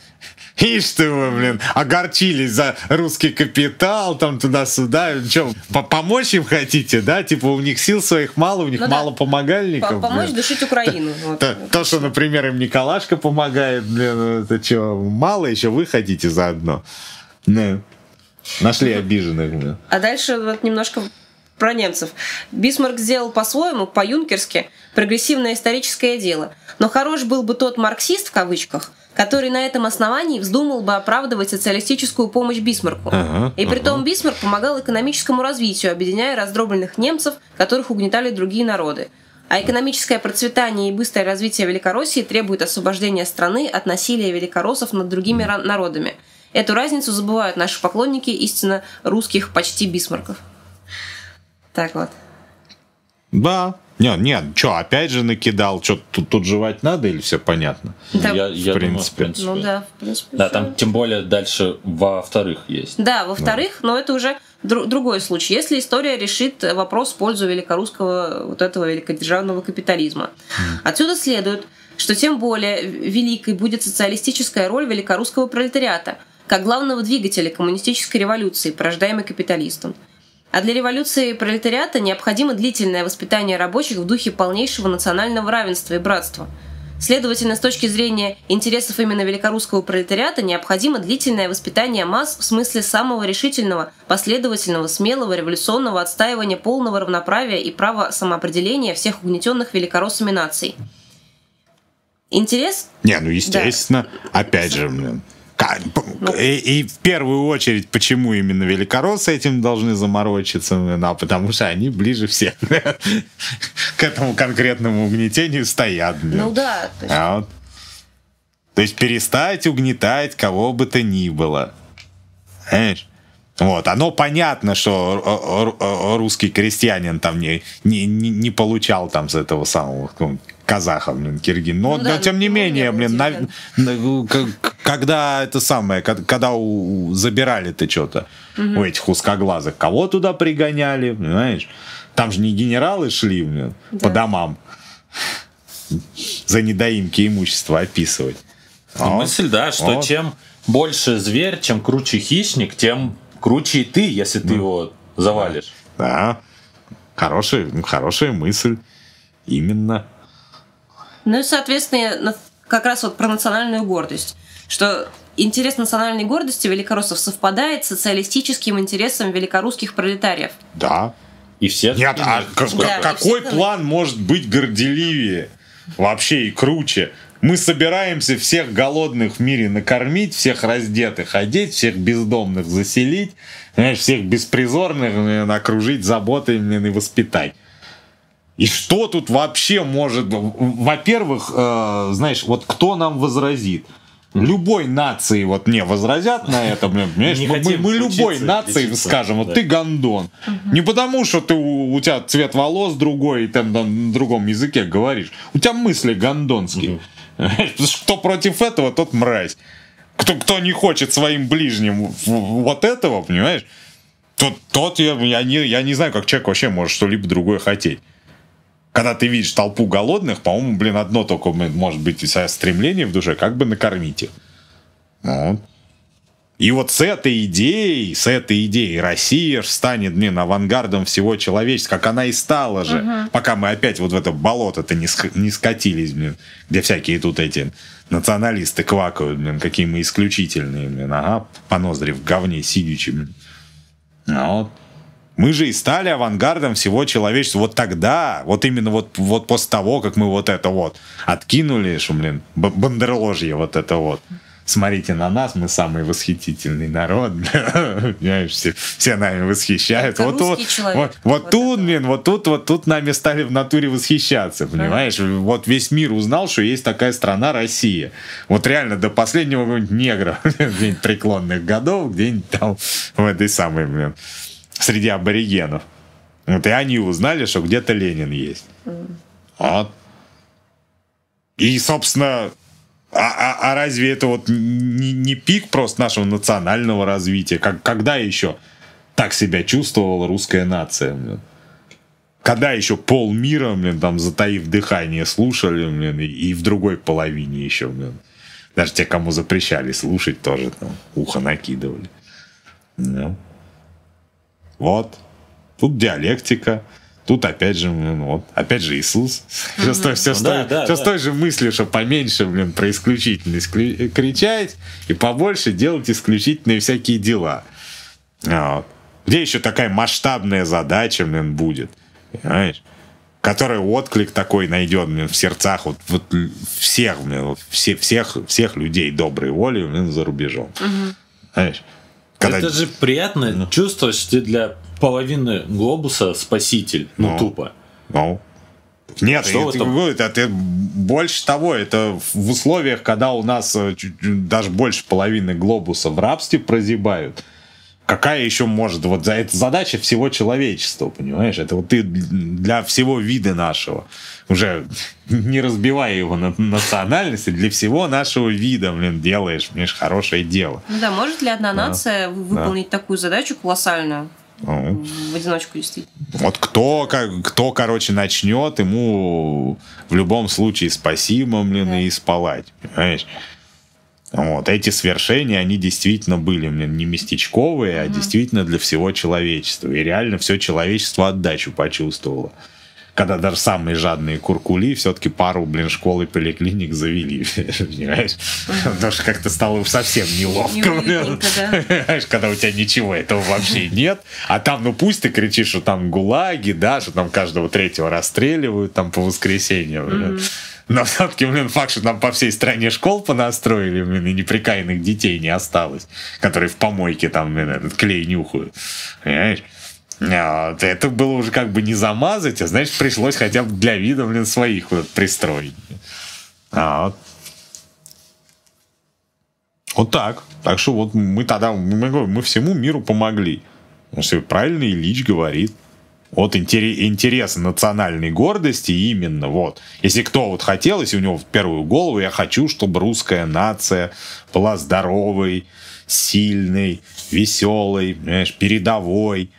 Ишь ты вы, блин, огорчились за русский капитал, там туда-сюда. Че, помочь им хотите, да? Типа у них сил своих мало, у них Ну да. мало помогальников. По- Помочь блин. душить Украину. Вот. То, то, что, например, им Николашка помогает, блин, это что, мало еще вы хотите заодно? Ну, нашли обиженных, блин. А дальше вот немножко про немцев. Бисмарк сделал по-своему, по-юнкерски, прогрессивное историческое дело. Но хорош был бы тот «марксист», в кавычках, который на этом основании вздумал бы оправдывать социалистическую помощь Бисмарку. Ага, И притом Бисмарк помогал экономическому развитию, объединяя раздробленных немцев, которых угнетали другие народы. А экономическое процветание и быстрое развитие Великороссии требует освобождения страны от насилия великороссов над другими народами. Эту разницу забывают наши поклонники истинно русских почти бисмарков. Так вот. Да. Нет, нет, что, опять же накидал, что тут, тут жевать надо или все понятно? Да. Я, я В думаю, принципе. в принципе. Ну да, в принципе. Да, всё. там тем более дальше во-вторых есть. Да, во-вторых, но это уже дру- другой случай. Если история решит вопрос в пользу великорусского вот этого великодержавного капитализма. Отсюда следует, что тем более великой будет социалистическая роль великорусского пролетариата, как главного двигателя коммунистической революции, порождаемой капиталистом. А для революции пролетариата необходимо длительное воспитание рабочих в духе полнейшего национального равенства и братства. Следовательно, с точки зрения интересов именно великорусского пролетариата необходимо длительное воспитание масс в смысле самого решительного, последовательного, смелого, революционного отстаивания полного равноправия и права самоопределения всех угнетенных великороссами наций. Интерес? Не, ну естественно, да. опять же. И, и в первую очередь, почему именно великороссы этим должны заморочиться? Ну, потому что они ближе всех к этому конкретному угнетению стоят. Ну да. То есть... А вот. то есть перестать угнетать кого бы то ни было. Понимаешь? Вот, оно понятно, что русский крестьянин там не, не, не получал там с этого самого казахов, блин, киргин. Но, ну, да, но тем не менее, блин, на, на, когда это самое, когда у, забирали-то что-то угу. у этих узкоглазых, кого туда пригоняли, понимаешь? Там же не генералы шли блин, да. по домам за недоимки имущества описывать. Ну, вот. Мысль, да, что вот. чем больше зверь, чем круче хищник, тем круче и ты, если ты ну, его завалишь. Да, хорошая, хорошая мысль. Именно. Ну и, соответственно, как раз вот про национальную гордость, что интерес национальной гордости великороссов совпадает с социалистическим интересом великорусских пролетариев. Да. И все... Нет, а да, какой план может быть горделивее вообще и круче? Мы собираемся всех голодных в мире накормить, всех раздетых одеть, всех бездомных заселить, знаешь, всех беспризорных окружить заботой и воспитать. И что тут вообще может... Во-первых, э, знаешь, вот кто нам возразит? Любой нации вот не возразят на это, понимаешь? Мы, мы, мы любой нации лечиться, скажем, вот да. ты гондон. Угу. Не потому, что ты у, у тебя цвет волос другой, и ты на, на другом языке говоришь. У тебя мысли гондонские. Угу. Кто против этого, тот мразь. Кто, кто не хочет своим ближним вот этого, понимаешь? Тот, тот я, я, не, я не знаю, как человек вообще может что-либо другое хотеть когда ты видишь толпу голодных, по-моему, блин, одно только может быть стремление в душе, как бы накормить их. Вот. И вот с этой идеей, с этой идеей Россия станет, блин, авангардом всего человечества, как она и стала же, uh-huh. пока мы опять вот в это болото-то не, ск- не скатились, блин, где всякие тут эти националисты квакают, блин, какие мы исключительные, блин, ага, по ноздри в говне сидячи, блин. А вот. Мы же и стали авангардом всего человечества. Вот тогда, вот именно вот, вот после того, как мы вот это вот откинули, что, блин, бандерложье вот это вот. Смотрите на нас, мы самый восхитительный народ. Понимаешь, все, все нами восхищают. вот, вот, вот, вот, вот тут, блин, вот тут, вот тут нами стали в натуре восхищаться, понимаешь? А. Вот весь мир узнал, что есть такая страна Россия. Вот реально до последнего негра, где-нибудь преклонных годов, где-нибудь там в этой самой, блин, среди аборигенов. Вот и они узнали, что где-то Ленин есть. Вот. И, собственно, а, а, а разве это вот не, не пик просто нашего национального развития? Как, когда еще так себя чувствовала русская нация? Блин? Когда еще полмира, блин, там, затаив дыхание, слушали, блин, и, и в другой половине еще, блин. Даже те, кому запрещали слушать, тоже там ухо накидывали. Ну. Вот. Тут диалектика. Тут опять же, блин, вот, опять же Иисус. Все, все, все, да, да, все да. с той же мыслью, что поменьше, блин, про исключительность кричать и побольше делать исключительные всякие дела. Вот. Где еще такая масштабная задача, блин, будет? Понимаешь? Которая отклик такой найдет блин, в сердцах вот, вот всех, блин, вот, все, всех, всех людей доброй воли блин, за рубежом. Угу. Знаешь? Когда... Это же приятно ну. чувствовать, что ты для половины глобуса спаситель. Ну, ну тупо. Ну. Нет, что это, это, это больше того, это в условиях, когда у нас э, даже больше половины глобуса в рабстве прозябают. Какая еще может вот за это задача всего человечества, понимаешь? Это вот ты для всего вида нашего уже не разбивая его на национальности, для всего нашего вида, блин, делаешь, понимаешь, хорошее дело. Ну да, может ли одна да. нация выполнить да. такую задачу колоссальную? Ну, в одиночку действительно. Вот кто, как, кто, короче, начнет, ему в любом случае спасибо, блин, да. и спалать, понимаешь? Вот, эти свершения, они действительно были блин, не местечковые, mm-hmm. а действительно для всего человечества. И реально все человечество отдачу почувствовало когда даже самые жадные куркули все-таки пару, блин, школ и поликлиник завели, понимаешь? Потому что как-то стало уж совсем неловко, блин. Понимаешь, когда у тебя ничего этого вообще нет, а там, ну пусть ты кричишь, что там гулаги, да, что там каждого третьего расстреливают там по воскресеньям, блин. Но все-таки, блин, факт, что там по всей стране школ понастроили, блин, и неприкаянных детей не осталось, которые в помойке там, блин, этот клей нюхают. Понимаешь? А, это было уже как бы не замазать, а значит пришлось хотя бы для вида, блин, своих вот пристроить. А, вот. вот так. Так что вот мы тогда, мы, мы всему миру помогли. Потому что правильно Ильич говорит. Вот интерес национальной гордости именно вот. Если кто вот хотел, если у него в первую голову, я хочу, чтобы русская нация была здоровой, сильной, веселой, понимаешь, передовой,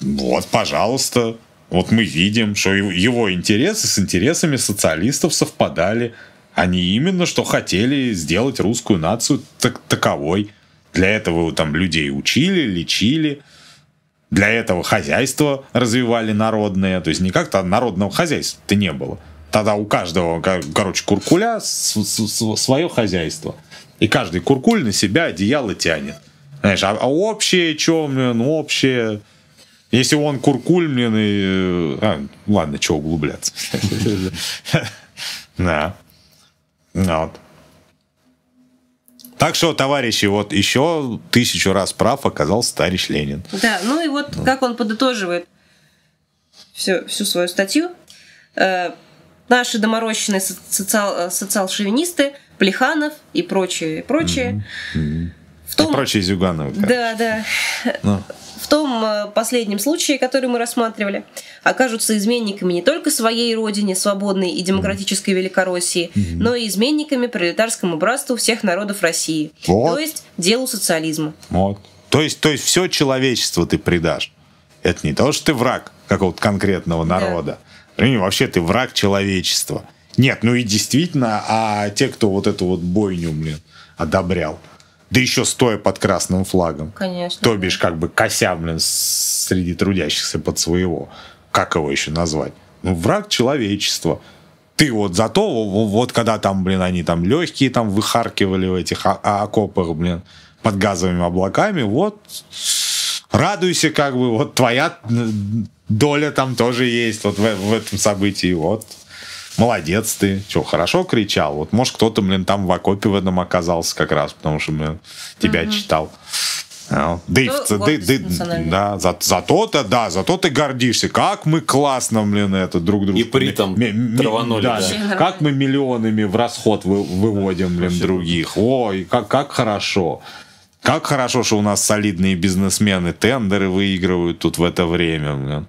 вот, пожалуйста. Вот мы видим, что его интересы с интересами социалистов совпадали. Они именно что хотели сделать русскую нацию так таковой. Для этого там людей учили, лечили. Для этого хозяйство развивали народное. То есть никак-то народного хозяйства-то не было. Тогда у каждого, короче, куркуля свое хозяйство. И каждый куркуль на себя одеяло тянет. Знаешь, а, а общее, что, ну, общее, если он куркуль, блин, и... Э, а, ладно, что углубляться. Да. Вот. Так что, товарищи, вот еще тысячу раз прав оказался товарищ Ленин. Да, ну и вот ну. как он подытоживает всю, всю свою статью. Э, наши доморощенные социал, э, социал-шовинисты, Плеханов и прочие, и прочие. Mm-hmm. В том... И прочие Зюгановы. Да, да. Ну том э, последнем случае, который мы рассматривали, окажутся изменниками не только своей родине, свободной и демократической Великороссии, mm-hmm. но и изменниками пролетарскому братству всех народов России. Вот. То есть делу социализма. Вот. То есть, то есть все человечество ты предашь. Это не то, что ты враг какого-то конкретного народа. Да. И вообще ты враг человечества. Нет, ну и действительно, а те, кто вот эту вот бойню, блин, одобрял, да еще стоя под красным флагом. Конечно. То бишь, как бы кося, блин, среди трудящихся под своего. Как его еще назвать? Ну, враг человечества. Ты вот зато, вот когда там, блин, они там легкие там выхаркивали в этих окопах, блин, под газовыми облаками, вот радуйся, как бы, вот твоя доля там тоже есть вот в, в этом событии, вот молодец ты, что, хорошо кричал. Вот, может, кто-то, блин, там в окопе в этом оказался как раз, потому что, блин, тебя угу. читал. А, да, и, да, да, да за, за то-то, да, за то ты гордишься. Как мы классно, блин, это друг друга. И при этом траванули. Да, да. Как мы миллионами в расход вы, выводим, блин, других. Ой, как, как хорошо. Как хорошо, что у нас солидные бизнесмены тендеры выигрывают тут в это время, блин.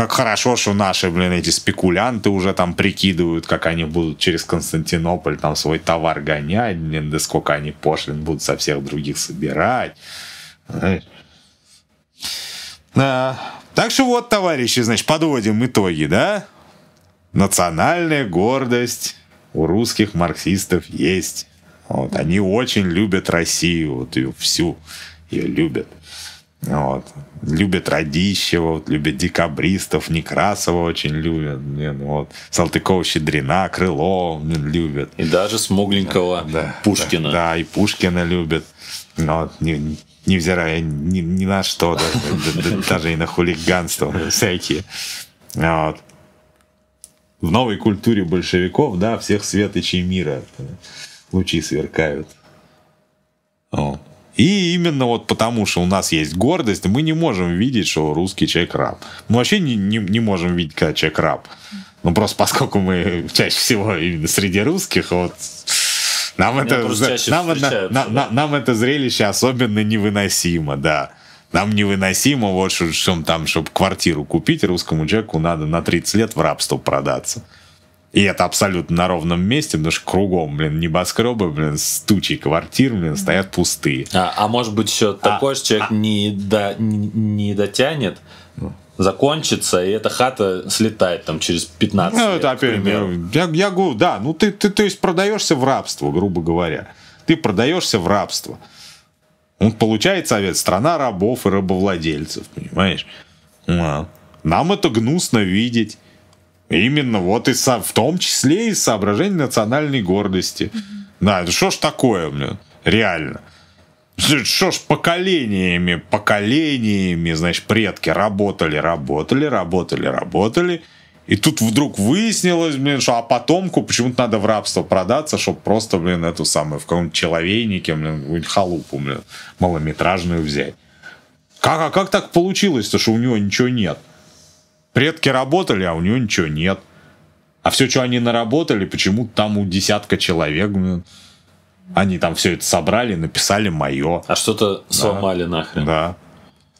Как хорошо, что наши, блин, эти спекулянты уже там прикидывают, как они будут через Константинополь там свой товар гонять, блин, да сколько они пошлин будут со всех других собирать. Да. Так что вот, товарищи, значит, подводим итоги, да? Национальная гордость у русских марксистов есть. Вот, они очень любят Россию, вот ее всю ее любят. Вот. Любят Радищева, вот, любят декабристов, Некрасова очень любят. Блин, вот. Салтыкова-Щедрина, Крыло блин, любят. И даже Смугленького да, Пушкина. Да, да, и Пушкина любят. Вот, не, невзирая ни, ни на что, да, даже и на хулиганство всякие. Вот. В новой культуре большевиков, да, всех светочей мира лучи сверкают. Вот. И именно вот потому, что у нас есть гордость, мы не можем видеть, что русский человек раб. Мы вообще не, не, не можем видеть, когда человек раб. Ну, просто поскольку мы чаще всего именно среди русских, вот нам это, нам, на, на, нам это зрелище особенно невыносимо, да. Нам невыносимо, вот что, что там, чтобы квартиру купить русскому человеку, надо на 30 лет в рабство продаться. И это абсолютно на ровном месте, потому что кругом, блин, небоскребы, блин, с тучей квартир, блин, стоят пустые. А, а может быть еще а, такое, что человек а, не, до, не, не дотянет, закончится, и эта хата слетает там через 15 ну, лет, это опять, я, я говорю, да, ну ты, ты, то есть продаешься в рабство, грубо говоря. ты продаешься в рабство. Он получает совет страна рабов и рабовладельцев, понимаешь? А, нам это гнусно видеть. Именно вот и со, в том числе и соображение национальной гордости. Да, это что ж такое, блин, реально. Что ж поколениями, поколениями, значит, предки работали, работали, работали, работали. И тут вдруг выяснилось, блин, что а потомку почему-то надо в рабство продаться, чтобы просто, блин, эту самую, в каком-нибудь человейнике, блин, халупу, блин, малометражную взять. Как, а как так получилось-то, что у него ничего нет? Предки работали, а у него ничего нет. А все, что они наработали, почему-то там у десятка человек, они там все это собрали, написали мое. А что-то да. сломали нахрен. Да.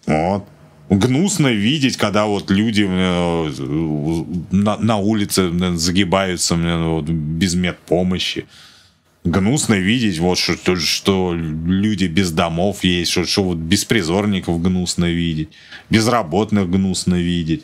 Вот. Гнусно видеть, когда вот люди э, на, на улице загибаются вот, без медпомощи. Гнусно видеть, вот что, что люди без домов есть, что, что вот беспризорников гнусно видеть, безработных гнусно видеть.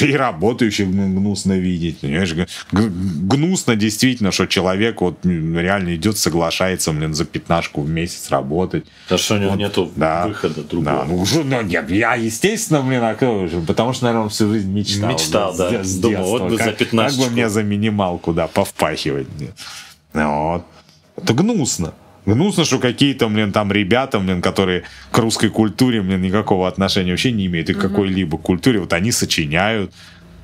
И работающих гнусно видеть. Понимаешь? Гнусно действительно, что человек вот реально идет, соглашается, блин, за пятнашку в месяц работать. Да что у него вот, нету да, выхода другого. Да, ну, уже, ну, нет, я, естественно, блин, а, потому что, наверное, он всю жизнь мечтал. Мечтал, да. С, с Думал, вот бы как, за пятнашку. Как бы мне за минималку, да, повпахивать. Вот. Это гнусно. Гнусно, что какие-то, блин, там ребята, блин, которые к русской культуре, блин, никакого отношения вообще не имеют и к какой-либо культуре, вот они сочиняют,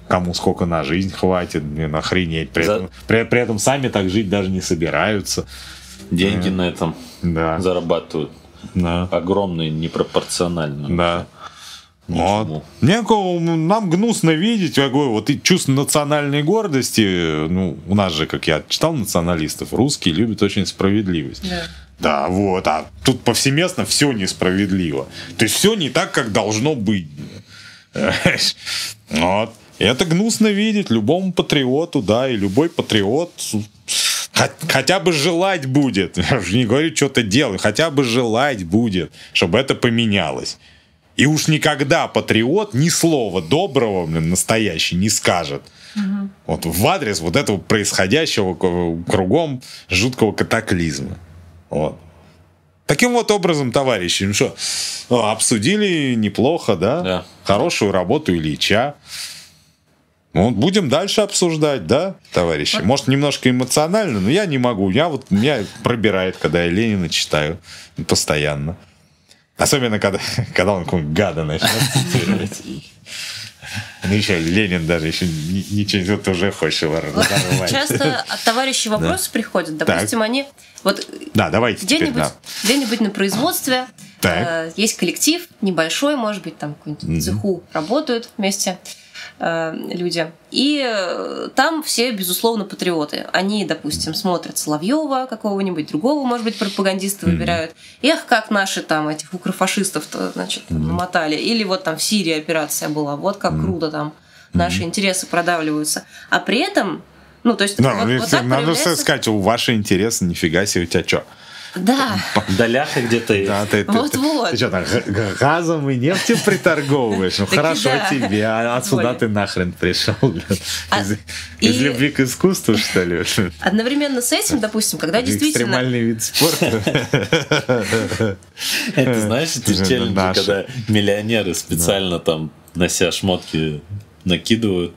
кому сколько на жизнь хватит, блин, охренеть. При, За... этом, при, при этом сами так жить даже не собираются. Деньги э, на этом да. зарабатывают. Да. Огромные, непропорционально. Да. Вот. Некого, нам гнусно видеть, говорю, вот и чувство национальной гордости, ну, у нас же, как я читал националистов, русские любят очень справедливость. Да. Да, вот, а тут повсеместно все несправедливо. То есть все не так, как должно быть. Вот. Это гнусно видеть любому патриоту, да, и любой патриот хотя бы желать будет, я не говорю что-то делать, хотя бы желать будет, чтобы это поменялось. И уж никогда патриот ни слова доброго, блин, настоящий не скажет. Угу. Вот в адрес вот этого происходящего кругом жуткого катаклизма. Вот. Таким вот образом, товарищи, ну что, обсудили неплохо, да? Да. Хорошую работу Ильича. Ну, будем дальше обсуждать, да, товарищи? Может, немножко эмоционально, но я не могу. Я вот меня пробирает, когда я Ленина читаю постоянно. Особенно, когда, когда он какого-нибудь гада начнет цитировать. Ну, еще Ленин даже еще ничего, ты уже хочешь его разорвать. Часто от товарищей вопросы да. приходят. Допустим, так. они вот да, давайте где-нибудь, да. где-нибудь на производстве э, есть коллектив небольшой, может быть, там какой-нибудь mm-hmm. цеху работают вместе. Э, люди. И э, там все, безусловно, патриоты. Они, допустим, смотрят Соловьева, какого-нибудь другого, может быть, пропагандиста mm-hmm. выбирают. Эх, как наши там этих укрофашистов-то, значит, mm-hmm. намотали. Или вот там в Сирии операция была, вот как mm-hmm. круто там наши mm-hmm. интересы продавливаются. А при этом ну, то есть, ну, вот, вот надо проявляется... сказать, у ваши интересы, нифига себе, у тебя что? Да. Доляха где-то есть. Да, ты, вот, ты, вот. Ты, ты что там, газом и нефтью приторговываешь? Ну, хорошо тебе, а отсюда ты нахрен пришел? А, из, любви к искусству, что ли? Одновременно с этим, допустим, когда действительно... Экстремальный вид спорта. Это знаешь, эти челленджи, когда миллионеры специально там, нося шмотки, накидывают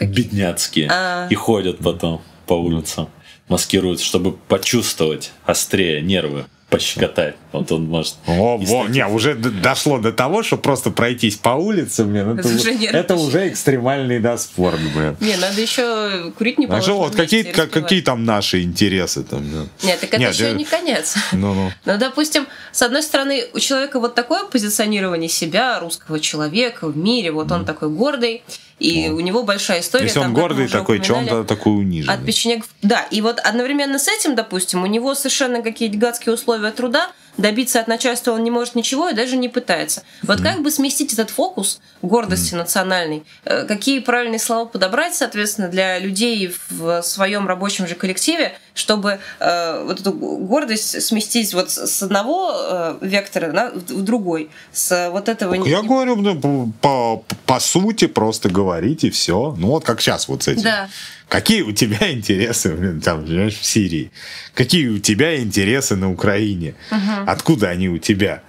бедняцкие а. и ходят потом по улицам маскируется, чтобы почувствовать острее нервы пощекотать. Вот он может... О, во, не, уже дошло до того, что просто пройтись по улице, блин, это, это, уже, это уже экстремальный да, спорт, блин. Не, надо еще курить не положено. вот какие, как, какие там наши интересы там? Да? Нет, так это Нет, еще я... не конец. Ну, ну. ну, допустим, с одной стороны, у человека вот такое позиционирование себя, русского человека в мире, вот mm. он такой гордый, и вот. у него большая история. Если он гордый такой, что он такой униженный? От печенек... Да, и вот одновременно с этим, допустим, у него совершенно какие-то гадские условия труда, добиться от начальства он не может ничего и даже не пытается. Вот mm. как бы сместить этот фокус гордости mm. национальной, э, какие правильные слова подобрать, соответственно, для людей в своем рабочем же коллективе, чтобы э, вот эту гордость сместить вот с одного э, вектора на, в другой, с вот этого. Я говорю, ну, по, по, по сути просто говорить и все. Ну вот как сейчас вот с этим. Да. Какие у тебя интересы, блин, там, понимаешь, в Сирии? Какие у тебя интересы на Украине? Откуда они у тебя?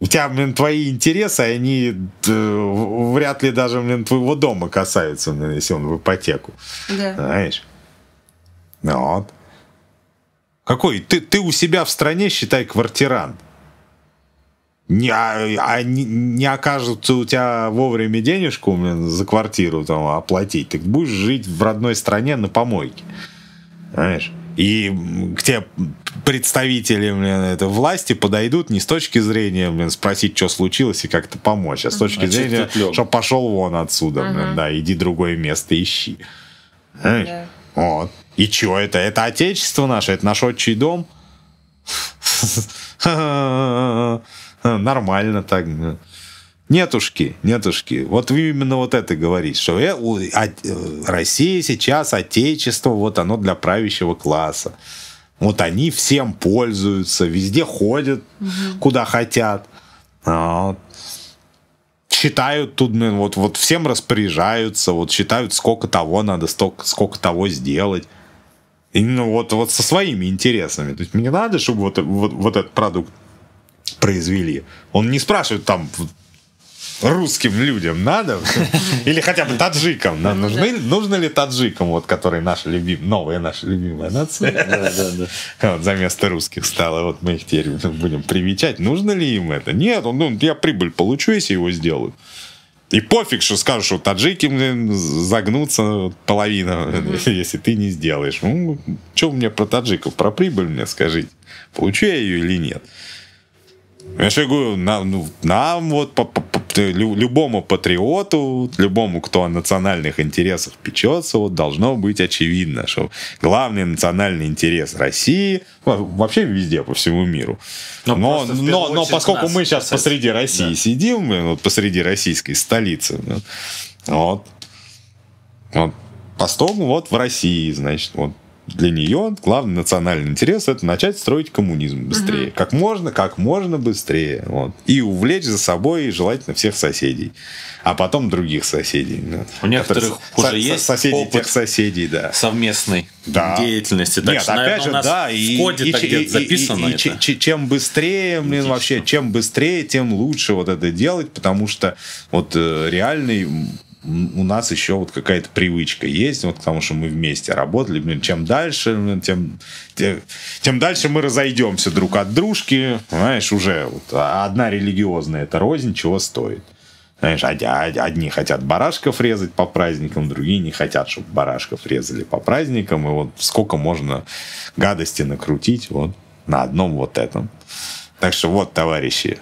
У тебя, блин, твои интересы, они э, вряд ли даже, блин, твоего дома касаются, блин, если он в ипотеку. Да. Знаешь? Ну вот. Какой? Ты, ты у себя в стране, считай, квартирант. Не, а, а не, не окажется у тебя вовремя денежку блин, за квартиру там, оплатить, ты будешь жить в родной стране на помойке. Знаешь? И к тебе представители блин, это, власти подойдут не с точки зрения блин, спросить, что случилось и как-то помочь, а с точки А чё зрения, что пошел вон отсюда, блин, да, иди другое место ищи. Знаешь? Да. Вот. И что это? Это отечество наше, это наш отчий дом. Нормально так. Нетушки, нетушки. Вот вы именно вот это говорите, что э, у- а- э, Россия сейчас отечество, вот оно для правящего класса. Вот они всем пользуются, везде ходят, куда хотят. А, вот. Считают тут, блин, вот, вот всем распоряжаются, вот считают, сколько того надо, столько, сколько того сделать. Именно вот, вот со своими интересами. То есть мне надо, чтобы вот, вот, вот этот продукт произвели. Он не спрашивает там русским людям надо или хотя бы таджикам. На- Нужны, нужно ли таджикам, вот, которые наши любим, новая наша любимая нация, Да, да, да. вот, за место русских стало, вот мы их теперь будем привечать. Нужно ли им это? Нет, он, ну, я прибыль получу, если его сделаю. И пофиг, что скажут, что таджики блин, загнутся половина, если ты не сделаешь. Ну, что мне про таджиков, про прибыль мне скажите. Получу я ее или нет? Я же говорю, нам, ну, нам вот по- по- по- лю- любому патриоту, любому, кто о национальных интересах печется, вот должно быть очевидно, что главный национальный интерес России во- вообще везде по всему миру. Но Но, но, но очередь поскольку нас мы сейчас касается. посреди России Да. сидим, вот посреди российской столицы, вот, вот, постом вот в России, значит, вот для нее главный национальный интерес это начать строить коммунизм быстрее. Как можно, как можно быстрее. Вот. И увлечь за собой желательно всех соседей. А потом других соседей. У некоторых которые- уже со- есть соседей опыт. тех соседей, да. совместной Да. деятельности. Так Нет, что, опять наверное, же, да, в коде так че- где-то записано и это. че- че- чем быстрее, блин, вообще, чем быстрее, тем лучше вот это делать, потому что вот э, реальный у нас еще вот какая-то привычка есть, вот потому что мы вместе работали, блин, чем дальше, тем, те- тем дальше мы разойдемся друг от дружки, знаешь, уже вот, а одна религиозная, это рознь чего стоит. Знаешь, од- од- одни хотят барашков резать по праздникам, другие не хотят, чтобы барашков резали по праздникам. И вот сколько можно гадости накрутить вот на одном вот этом. Так что вот, товарищи,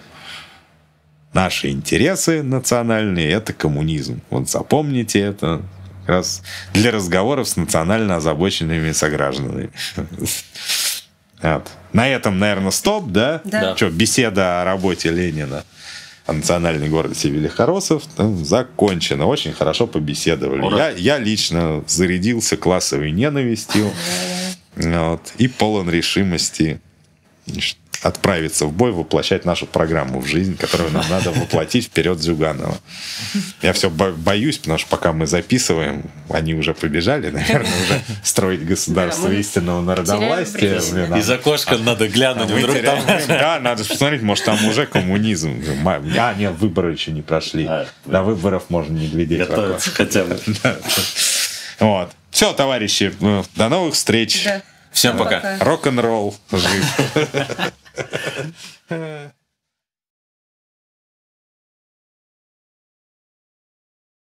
наши интересы национальные – это коммунизм. Вот запомните это как раз для разговоров с национально озабоченными согражданами. На этом, наверное, стоп, да? Да. Что, беседа о работе Ленина о национальной гордости Велихоросов закончена. Очень хорошо побеседовали. Ура. Я, я лично зарядился классовой ненавистью вот, и полон решимости отправиться в бой, воплощать нашу программу в жизнь, которую нам надо воплотить вперед Зюганова. Я все боюсь, потому что пока мы записываем, они уже побежали, наверное, уже строить государство Да, истинного народовластия. а- Из окошка надо глянуть, мы вдруг там... теряем время. Да, надо посмотреть, может, там уже коммунизм. А, нет, выборы еще не прошли. А, До выборов можно не глядеть. в Готовится хотя бы. Вот. Все, товарищи, до новых встреч. Да. Всем пока. Рок-н-ролл жив.